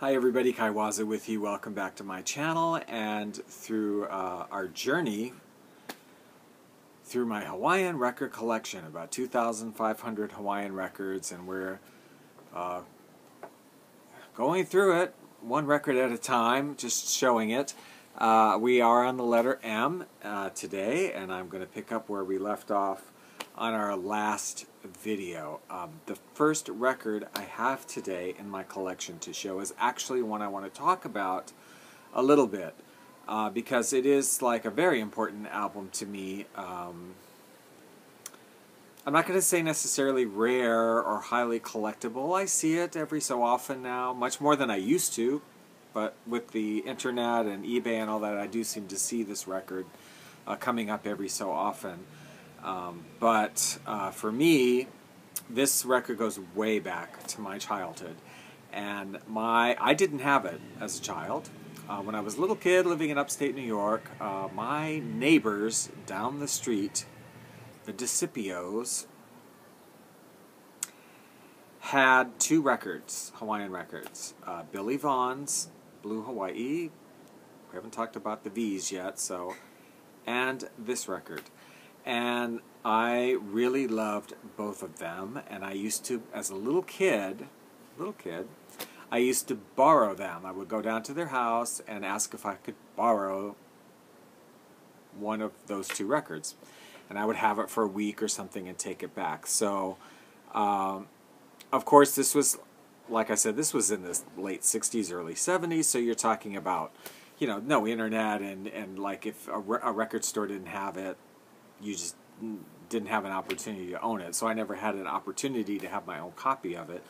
Hi everybody, Kaiwaza with you. Welcome back to my channel and through uh, our journey through my Hawaiian record collection, about 2,500 Hawaiian records and we're uh, going through it one record at a time, just showing it. Uh, we are on the letter M uh, today and I'm going to pick up where we left off on our last video. Um, the first record I have today in my collection to show is actually one I want to talk about a little bit uh, because it is like a very important album to me. Um, I'm not going to say necessarily rare or highly collectible. I see it every so often now, much more than I used to. But with the internet and eBay and all that, I do seem to see this record uh, coming up every so often. Um, but uh, for me, this record goes way back to my childhood. And my I didn't have it as a child. Uh, when I was a little kid living in upstate New York, uh, my neighbors down the street, the DeCipios, had two records, Hawaiian records. Uh, Billy Vaughn's Blue Hawaii. We haven't talked about the V's yet, so. And this record. And I really loved both of them. And I used to, as a little kid, little kid, I used to borrow them. I would go down to their house and ask if I could borrow one of those two records. And I would have it for a week or something and take it back. So, um, of course, this was, like I said, this was in the late 60s, early 70s. So you're talking about, you know, no internet and, and like if a, re a record store didn't have it, you just didn't have an opportunity to own it. So I never had an opportunity to have my own copy of it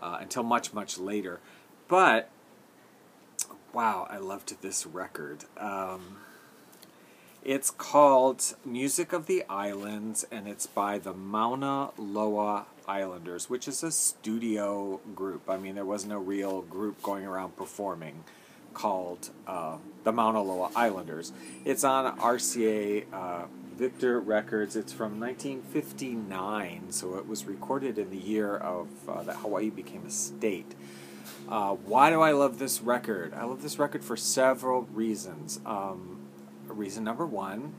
uh, until much, much later. But, wow, I loved this record. Um, it's called Music of the Islands, and it's by the Mauna Loa Islanders, which is a studio group. I mean, there was no real group going around performing called uh, the Mauna Loa Islanders. It's on RCA uh, Victor Records. It's from 1959, so it was recorded in the year of uh, that Hawaii became a state. Uh, why do I love this record? I love this record for several reasons. Um, reason number one,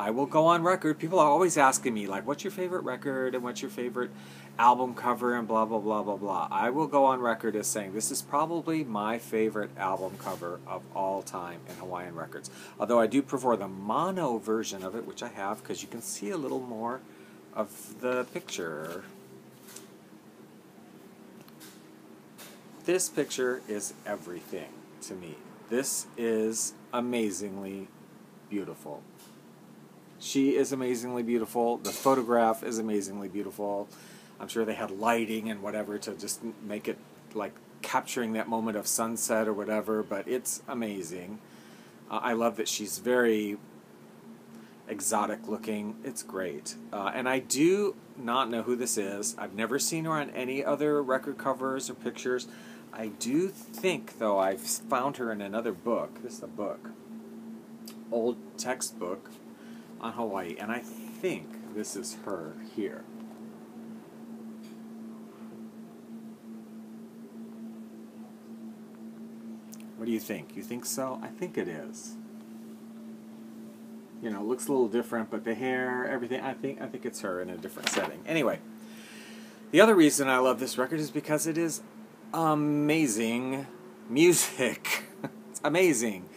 I will go on record. People are always asking me, like, what's your favorite record and what's your favorite album cover and blah, blah, blah, blah, blah. I will go on record as saying this is probably my favorite album cover of all time in Hawaiian Records. Although I do prefer the mono version of it, which I have, because you can see a little more of the picture. This picture is everything to me. This is amazingly beautiful. She is amazingly beautiful. The photograph is amazingly beautiful. I'm sure they had lighting and whatever to just make it like capturing that moment of sunset or whatever, but it's amazing. Uh, I love that she's very exotic looking. It's great. Uh, and I do not know who this is. I've never seen her on any other record covers or pictures. I do think, though, I've found her in another book. This is a book. Old textbook on Hawaii. And I think this is her here. What do you think? You think so? I think it is. You know, looks a little different, but the hair, everything, I think I think it's her in a different setting. Anyway, the other reason I love this record is because it is amazing music. it's amazing.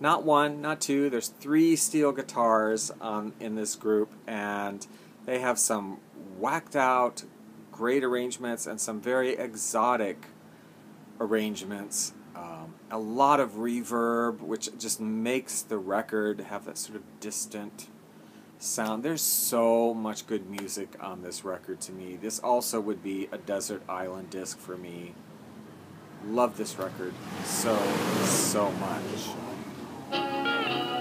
Not one, not two, there's three steel guitars um, in this group, and they have some whacked out, great arrangements and some very exotic arrangements um, a lot of reverb, which just makes the record have that sort of distant sound. There's so much good music on this record to me. This also would be a desert island disc for me. Love this record so, so much. Thank you.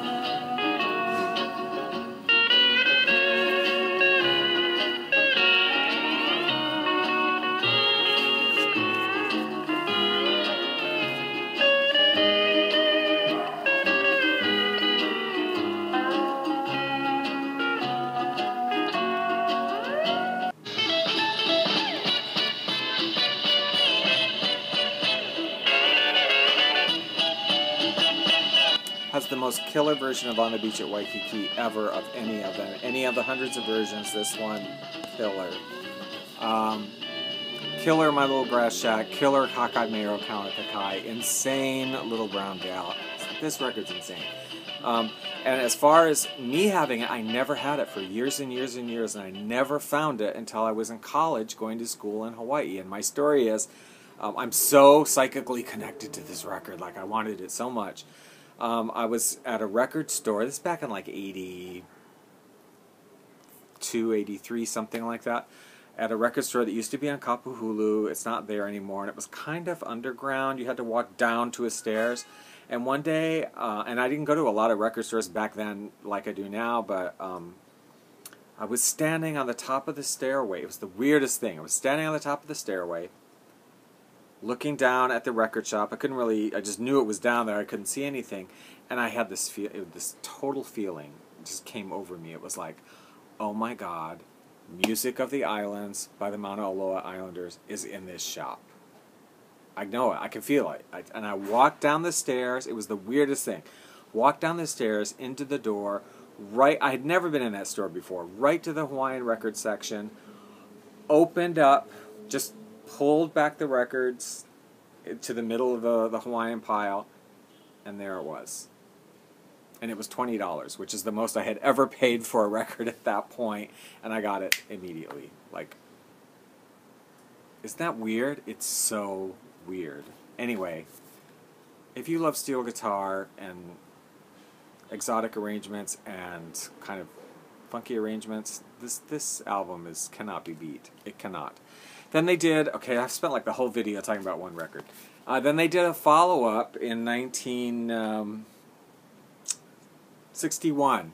The most killer version of On the Beach at Waikiki ever of any of them. Any of the hundreds of versions, this one, killer. Um, killer My Little Grass Shack, killer Hakai Mero Kakai, insane Little Brown Gal. This record's insane. Um, and as far as me having it, I never had it for years and years and years, and I never found it until I was in college going to school in Hawaii. And my story is um, I'm so psychically connected to this record, like I wanted it so much. Um, I was at a record store, this back in like 82, 83, something like that, at a record store that used to be on Kapahulu. It's not there anymore, and it was kind of underground. You had to walk down to a stairs. And one day, uh, and I didn't go to a lot of record stores back then like I do now, but um, I was standing on the top of the stairway. It was the weirdest thing. I was standing on the top of the stairway, looking down at the record shop. I couldn't really, I just knew it was down there. I couldn't see anything. And I had this feel, this total feeling just came over me. It was like, oh my God, Music of the Islands by the Mauna Loa Islanders is in this shop. I know it. I can feel it. I, and I walked down the stairs. It was the weirdest thing. Walked down the stairs into the door. Right, I had never been in that store before. Right to the Hawaiian record section. Opened up, just pulled back the records to the middle of the, the Hawaiian pile, and there it was. And it was twenty dollars, which is the most I had ever paid for a record at that point, and I got it immediately. Like, isn't that weird? It's so weird. Anyway, if you love steel guitar and exotic arrangements and kind of funky arrangements, this this album is cannot be beat. It cannot. Then they did. Okay, I've spent like the whole video talking about one record. Uh, then they did a follow up in 1961. Um,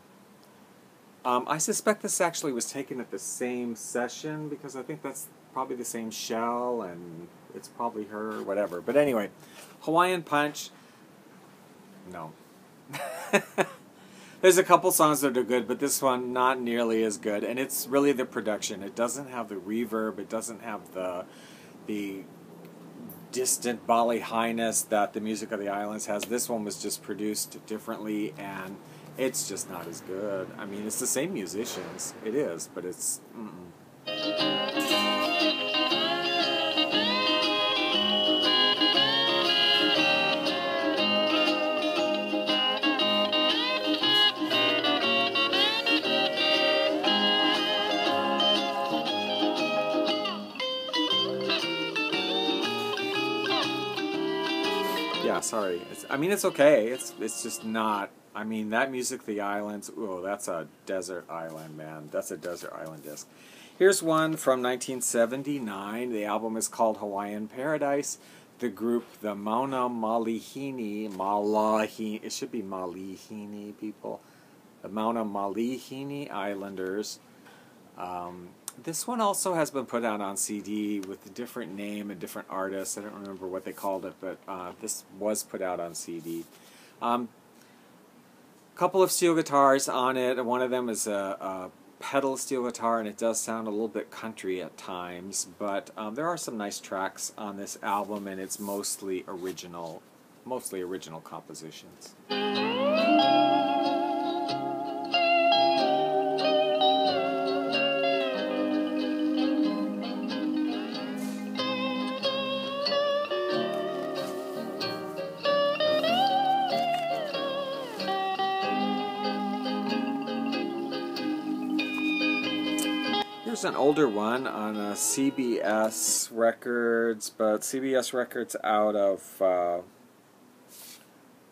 um, I suspect this actually was taken at the same session because I think that's probably the same shell and it's probably her whatever. But anyway, Hawaiian Punch. No. There's a couple songs that are good, but this one not nearly as good. And it's really the production. It doesn't have the reverb. It doesn't have the the distant Bali highness that the music of the islands has. This one was just produced differently, and it's just not as good. I mean, it's the same musicians. It is, but it's. Mm -mm. Sorry. It's, I mean, it's okay. It's it's just not. I mean, that music, the islands. Oh, that's a desert island, man. That's a desert island disc. Here's one from 1979. The album is called Hawaiian Paradise. The group, the Mauna Malihini, Malahini. It should be Malihini people. The Mauna Malihini Islanders. Um, this one also has been put out on CD with a different name and different artists. I don't remember what they called it, but uh, this was put out on CD. Um, couple of steel guitars on it. One of them is a, a, pedal steel guitar, and it does sound a little bit country at times. But um, there are some nice tracks on this album, and it's mostly original, mostly original compositions. An older one on uh, CBS Records, but CBS Records out of uh,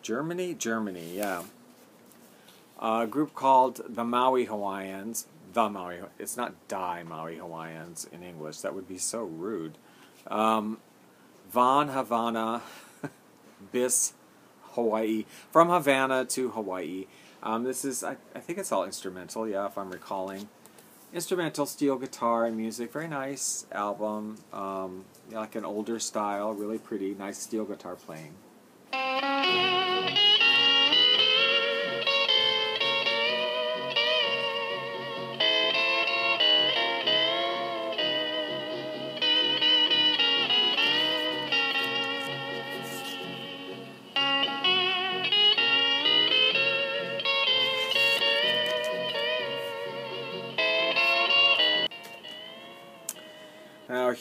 Germany? Germany, yeah. a group called the Maui Hawaiians. The Maui, it's not Die Maui Hawaiians in English. That would be so rude. Um, Von Havana, Bis, Hawaii. From Havana to Hawaii. Um, this is, I, I think it's all instrumental, yeah, if I'm recalling instrumental steel guitar and music. Very nice album. Um, like an older style, really pretty, nice steel guitar playing.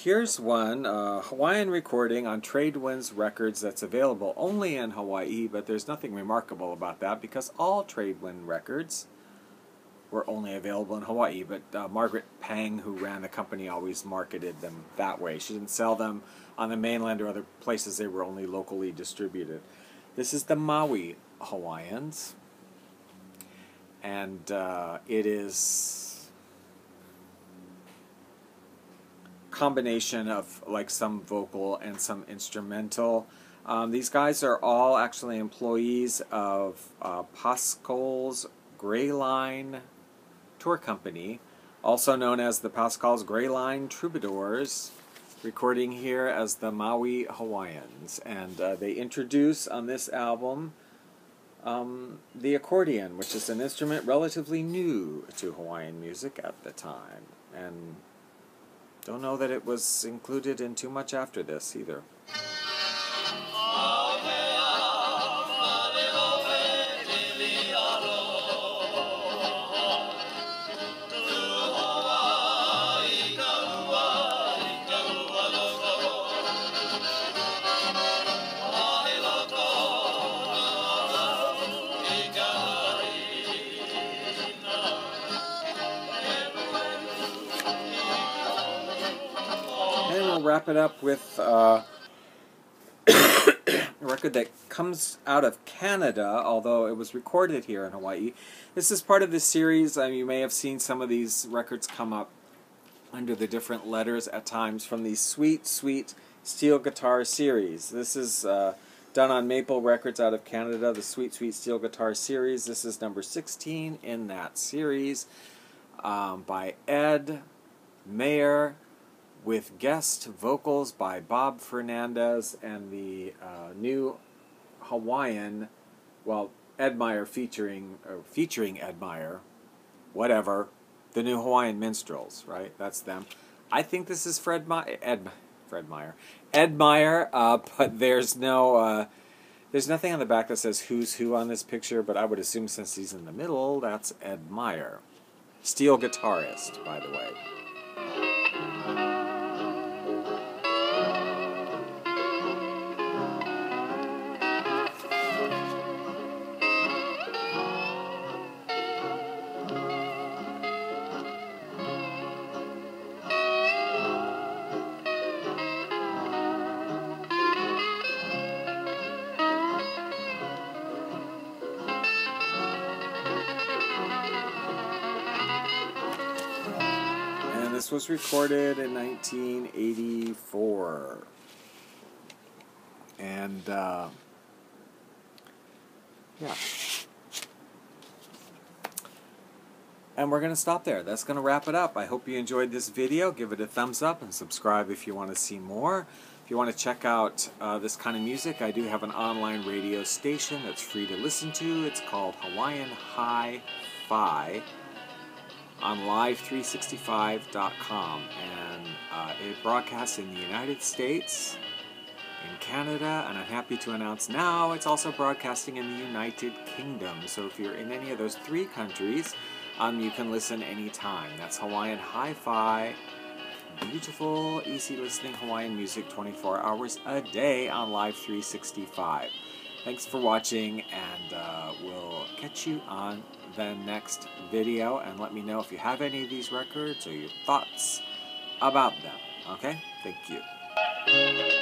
Here's one uh, Hawaiian recording on Tradewinds Records that's available only in Hawaii, but there's nothing remarkable about that because all Tradewind records were only available in Hawaii. But uh, Margaret Pang, who ran the company, always marketed them that way. She didn't sell them on the mainland or other places, they were only locally distributed. This is the Maui Hawaiians, and uh, it is combination of like some vocal and some instrumental. Um, these guys are all actually employees of uh, Pascal's Gray Line Tour Company, also known as the Pascal's Gray Line Troubadours, recording here as the Maui Hawaiians. And uh, they introduce on this album um, the accordion, which is an instrument relatively new to Hawaiian music at the time. And don't know that it was included in too much after this either. Wrap it up with uh, a record that comes out of Canada, although it was recorded here in Hawaii. This is part of the series. Uh, you may have seen some of these records come up under the different letters at times from the Sweet Sweet Steel Guitar series. This is uh, done on Maple Records out of Canada, the Sweet Sweet Steel Guitar series. This is number 16 in that series um, by Ed Mayer with guest vocals by Bob Fernandez and the uh, new Hawaiian, well, Ed Mayer featuring or featuring Ed Mayer, whatever, the new Hawaiian minstrels, right? That's them. I think this is Fred Meyer, Ed, Fred Meyer, Ed Mayer, uh, but there's no, uh, there's nothing on the back that says who's who on this picture, but I would assume since he's in the middle, that's Ed Mayer, steel guitarist, by the way. Was recorded in 1984. And, uh, yeah. And we're going to stop there. That's going to wrap it up. I hope you enjoyed this video. Give it a thumbs up and subscribe if you want to see more. If you want to check out uh, this kind of music, I do have an online radio station that's free to listen to. It's called Hawaiian Hi-Fi on live365.com and uh, it broadcasts in the United States, in Canada, and I'm happy to announce now it's also broadcasting in the United Kingdom. So if you're in any of those three countries, um, you can listen anytime. That's Hawaiian Hi-Fi, beautiful, easy listening Hawaiian music 24 hours a day on Live 365. Thanks for watching, and uh, we'll catch you on the next video. And let me know if you have any of these records or your thoughts about them. Okay? Thank you.